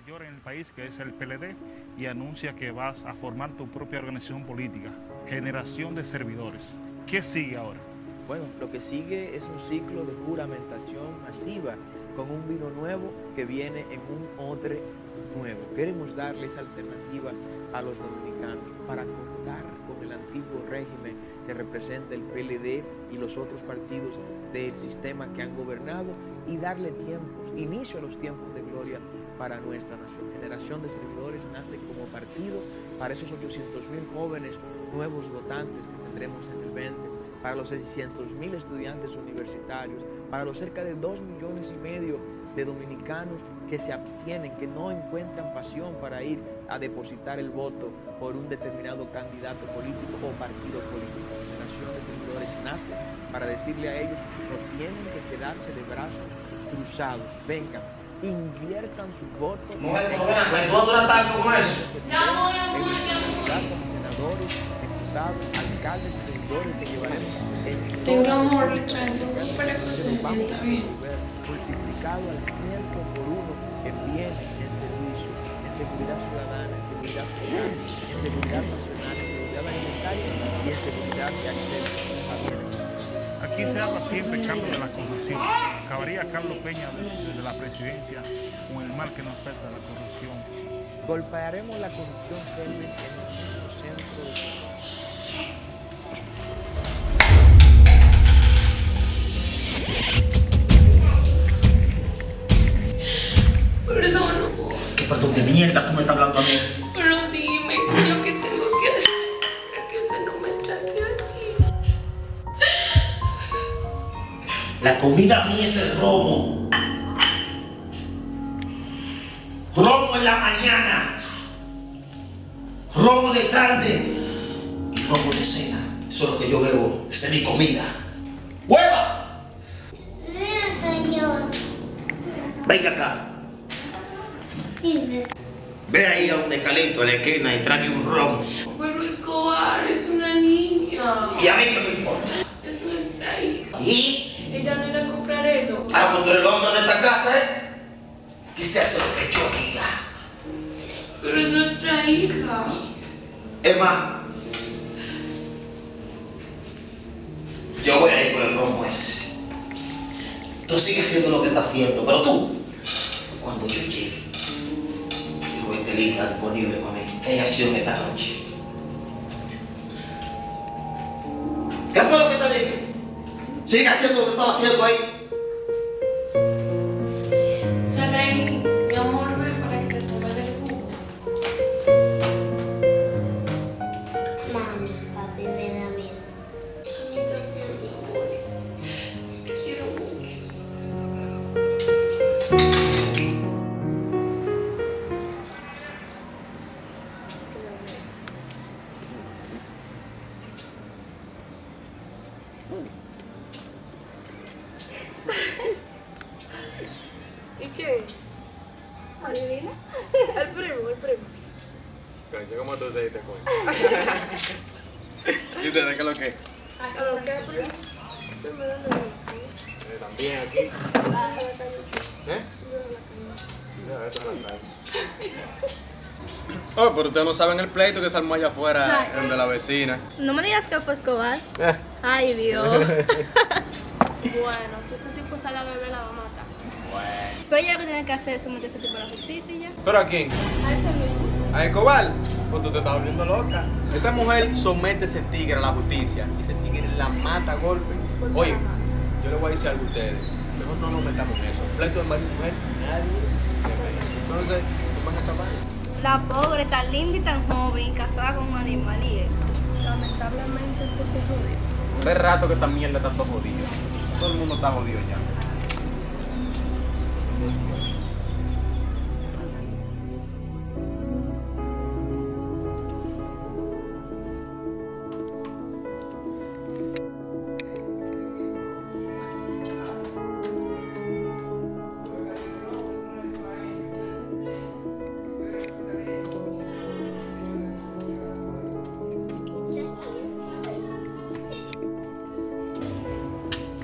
mayor en el país, que es el PLD, y anuncia que vas a formar tu propia organización política, Generación de Servidores. ¿Qué sigue ahora? Bueno, lo que sigue es un ciclo de juramentación masiva con un vino nuevo que viene en un odre nuevo. Queremos darle esa alternativa a los dominicanos para cortar con el antiguo régimen que representa el PLD y los otros partidos del sistema que han gobernado y darle tiempos, inicio a los tiempos de gloria para nuestra nación. Generación de servidores nace como partido para esos 800 mil jóvenes nuevos votantes que tendremos en el 20, para los 600 mil estudiantes universitarios, para los cerca de 2 millones y medio de dominicanos que se abstienen, que no encuentran pasión para ir a depositar el voto por un determinado candidato político o partido político. Generación de servidores nace para decirle a ellos, no tienen que quedarse de brazos cruzados. Vengan, inviertan su voto. No hay problema, ¿y tú duras tanto con eso? Como senadores, diputados, alcaldes regidores que llevaremos en Tenga amor, le traes un para que se sienta bien. multiplicado al ciento por uno en bienes, en servicio, en seguridad ciudadana, en seguridad social, en seguridad nacional, en seguridad alimentaria y en seguridad de acceso a bienes. Aquí se habla siempre cambio de la corrupción. Acabaría Carlos Peña desde la presidencia con el mal que nos afecta la corrupción. Golpearemos la corrupción Kelvin, en nuestro centro de Perdón, ¿Qué perdón de mierda tú me estás hablando a mí? La comida mía es el romo. Romo en la mañana. Romo de tarde. Y romo de cena. Eso es lo que yo bebo. Esa es mi comida. ¡Hueva! Sí, señor. Venga acá. Ve ahí a donde Calito, a la esquina, y tráeme un romo. Pero Escobar es una niña. Y a mí qué me importa. Es nuestra hija. Y Ella no irá a comprar eso. ah, cuando el hombre de esta casa, ¿eh? Que se hace lo que yo diga. Pero es nuestra hija. Más, yo voy a ir por el romo ese. Tú sigues haciendo lo que estás haciendo, pero tú, cuando yo llegue, quiero verte lista disponible con mí. ¿Qué hay acción esta noche? Sigue haciendo lo que estaba haciendo ahí. ¿Cómo tú te diste cuenta? ¿Y ustedes qué es lo que? Me das la Eh, También aquí. ¿Eh? Ya, esto es la calle. Oh, pero ustedes no saben el pleito que se armó allá afuera, el de la vecina. No me digas que fue Escobar. Eh. Ay, Dios. Bueno, si ese tipo sale a beber, la va a matar. Pero ella lo que tiene que hacer es someter a ese tipo a la justicia y ya. ¿Pero a quién? A ese mismo. ¿A Escobar? Pues tú te estás volviendo loca. Esa mujer somete a ese tigre a la justicia y ese tigre la mata a golpe. Oye, yo le voy a decir algo a ustedes. Mejor no nos metamos en eso. Pleito de marido y mujer, nadie se mete. Entonces, toman esa vaina. La pobre, tan linda y tan joven, casada con un animal y eso. Lamentablemente esto se jodió. Hace rato que esta mierda está todo jodido. Todo el mundo está jodido ya.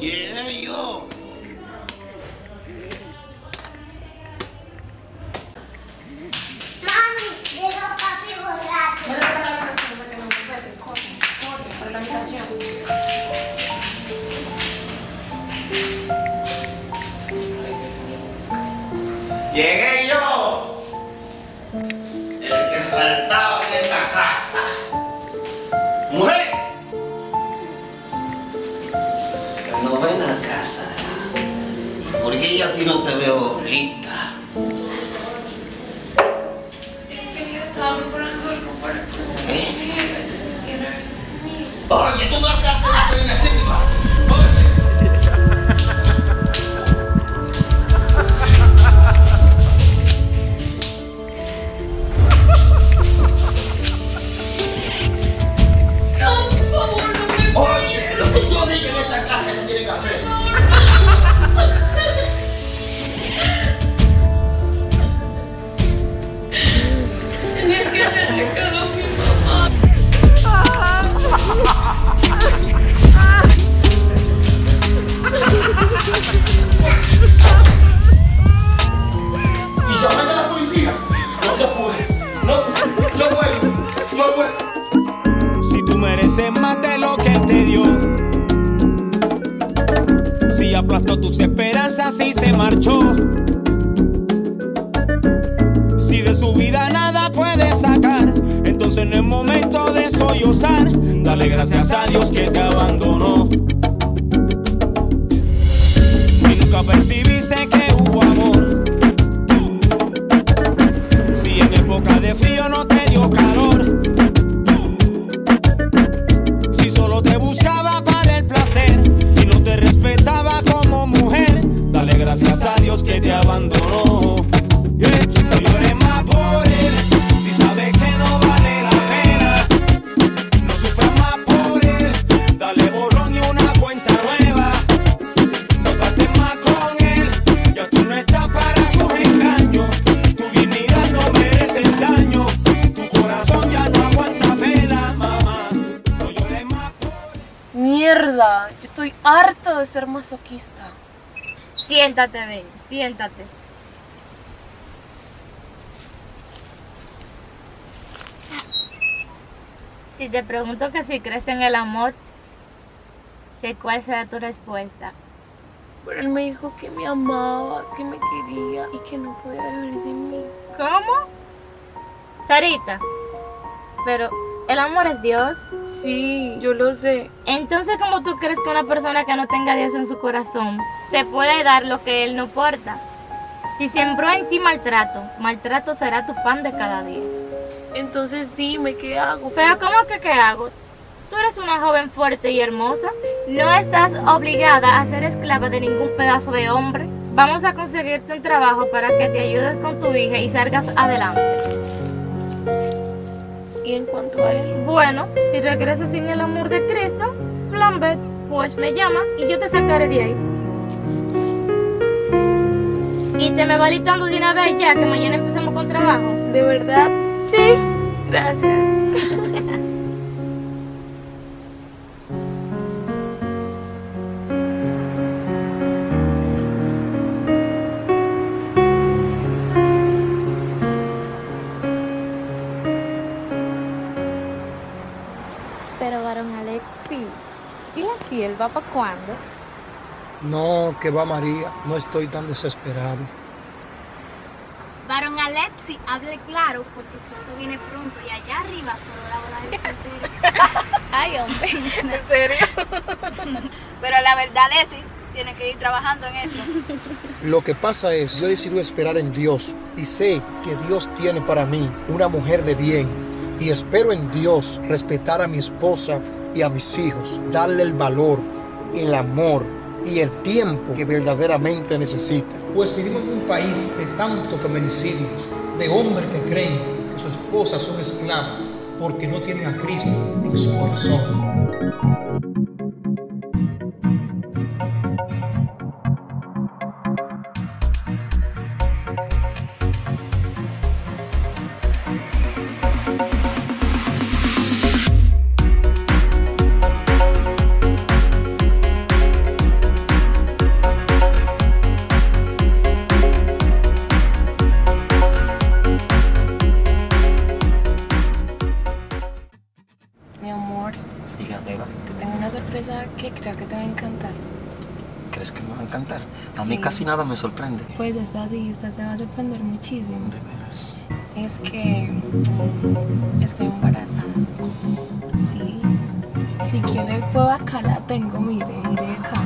Yeah, yo. Casa. Porque yo a ti no te veo lista. Es que yo estaba preparando algo para que ¿Eh? Oye, tú no alcanzas la pena aplastó tus esperanzas y se marchó. Si de su vida nada puedes sacar, entonces no es momento de sollozar. Dale gracias a Dios que te abandonó. Si nunca percibiste que hubo amor. Si en época de frío no te dio calor. Masoquista. Siéntate, ven, siéntate. Si te pregunto que si crees en el amor, sé cuál será tu respuesta. Pero él me dijo que me amaba, que me quería y que no podía vivir sin mí. ¿Cómo? Sarita, pero el amor es Dios. Sí, yo lo sé. Entonces, ¿cómo tú crees que una persona que no tenga a Dios en su corazón te puede dar lo que Él no porta? Si sembró en ti maltrato, maltrato será tu pan de cada día. Entonces dime qué hago. Pero ¿cómo que qué hago? Tú eres una joven fuerte y hermosa. No estás obligada a ser esclava de ningún pedazo de hombre. Vamos a conseguirte un trabajo para que te ayudes con tu hija y salgas adelante. Y en cuanto a él, Bueno, si regresas sin el amor de Cristo, plan B, pues me llama y yo te sacaré de ahí. Y te me va listando de una vez ya que mañana empecemos con trabajo. de verdad, Sí. gracias. Sierva para cuándo? No, que va María, no estoy tan desesperado. Varón Alexi, hable claro porque Cristo viene pronto y allá arriba solo la boda del soltero. Ay, hombre. ¿En serio? Pero la verdad es que tiene que ir trabajando en eso. Lo que pasa es, yo he decidido esperar en Dios y sé que Dios tiene para mí una mujer de bien. Y espero en Dios respetar a mi esposa y a mis hijos, darle el valor, el amor y el tiempo que verdaderamente necesita. Pues vivimos en un país de tantos feminicidios, de hombres que creen que sus esposas son esclavas porque no tienen a Cristo en su corazón. Que creo que te va a encantar. ¿Crees que me va a encantar? A mí Sí. casi nada me sorprende. Pues esta sí, esta se va a sorprender muchísimo. De veras. Es que estoy embarazada. Sí. Si quieres, puedo acá la tengo, mire, mire acá.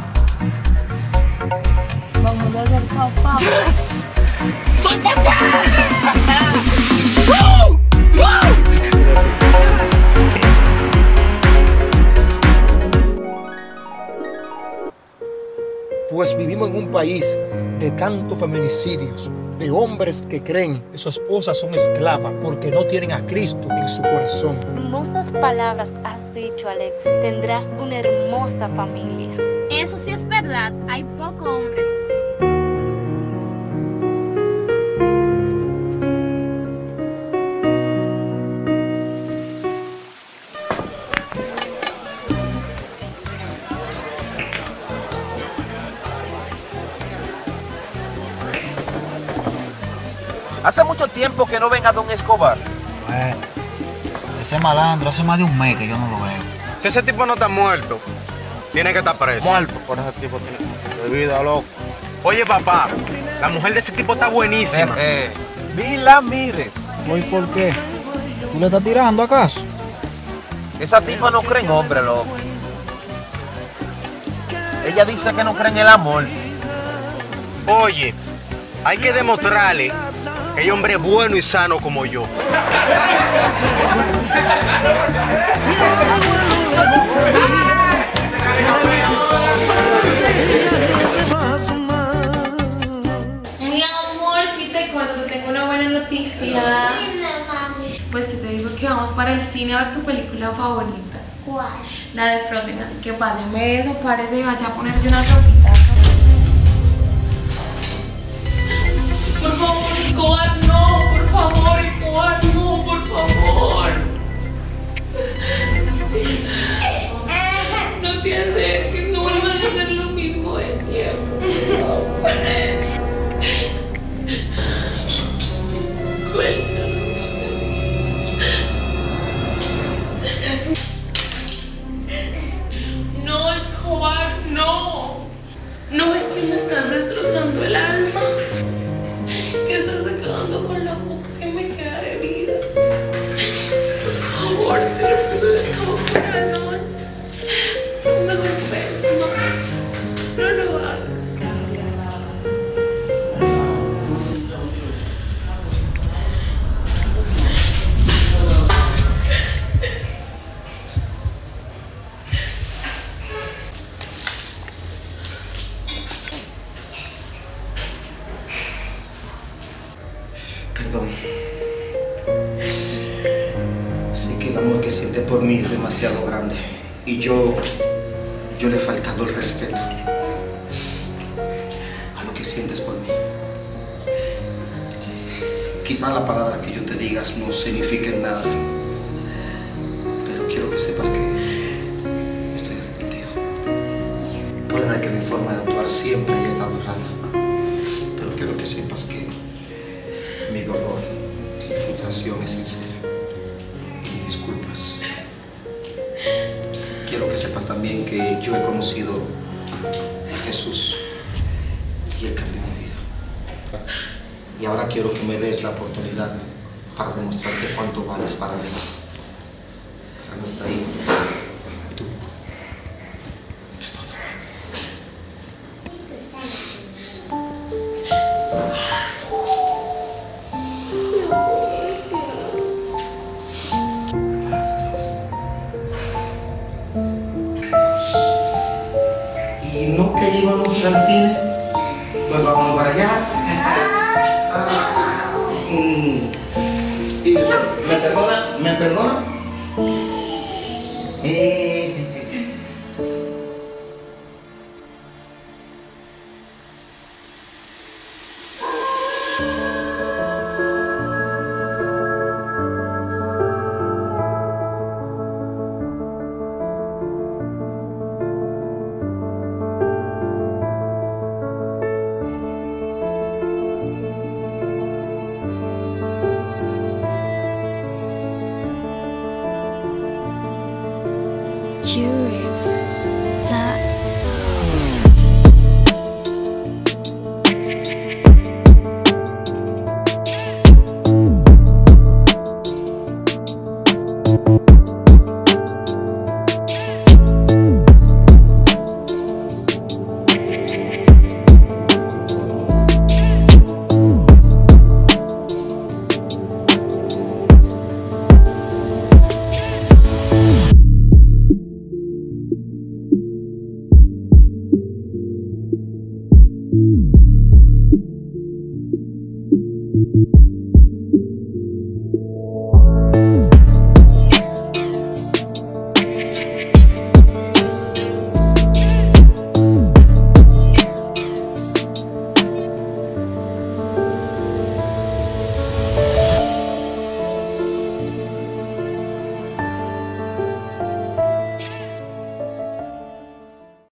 Vamos a ser papá. ¡Soy papá! Pues vivimos en un país de tantos feminicidios, de hombres que creen que sus esposas son esclavas porque no tienen a Cristo en su corazón. Hermosas palabras has dicho, Alex. Tendrás una hermosa familia. Eso sí es verdad, hay pocos Hace mucho tiempo que no venga Don Escobar. Bueno, ese malandro hace más de un mes que yo no lo veo. Si ese tipo no está muerto, tiene que estar preso. Muerto. Por ese tipo tiene de vida, loco. Oye, papá, la mujer de ese tipo está buenísima. Eh, Ni la mires. ¿Voy por qué? ¿Tú le estás tirando acaso? Esa tipa no cree en hombre, loco. Ella dice que no cree en el amor. Oye, hay que demostrarle que hay hombre bueno y sano como yo. Mi amor, si te cuento, te tengo una buena noticia. Pues que te digo que vamos para el cine a ver tu película favorita. ¿Cuál? La de Frozen, así que páseme eso, parece y vaya a ponerse una ropita. Escobar, no, por favor, Escobar, no, por favor. No te acerques, no vuelvas a hacer lo mismo de siempre. por favor. Suéltalo. Es demasiado grande y yo, yo le he faltado el respeto a lo que sientes por mí. Quizá la palabra que yo te digas no signifique nada, pero quiero que sepas que estoy arrepentido. Puede que mi forma de actuar siempre haya estado errada, pero quiero que sepas que mi dolor, mi frustración es sincera. También que yo he conocido a Jesús y Él cambió mi vida. Y ahora quiero que me des la oportunidad para demostrarte cuánto vales para mí.